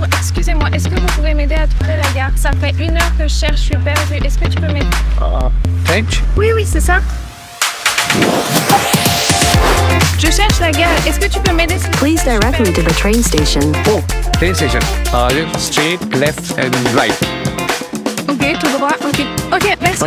bonjour, excusez-moi, est-ce que vous pouvez m'aider à trouver la gare? Ça fait une heure que je cherche, je suis perdue. Est-ce que tu peux m'aider? Ah. French? Oui, oui, c'est ça. Je cherche la gare. Est-ce que tu peux m'aider? Please direct me to the train station. Oh, train station. Uh, straight, left, and right. Ok, tout droit. Ok, ok, merci